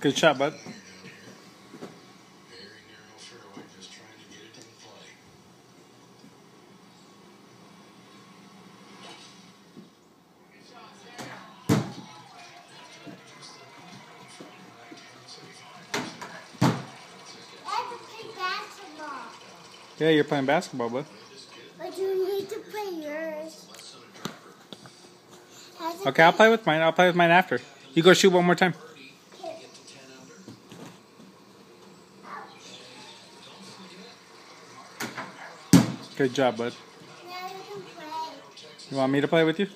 Good shot, bud. Yeah, you're playing basketball, bud. But you need to play yours. Okay, I'll play with mine. I'll play with mine after. You go shoot one more time. Good job, bud. You want me to play with you?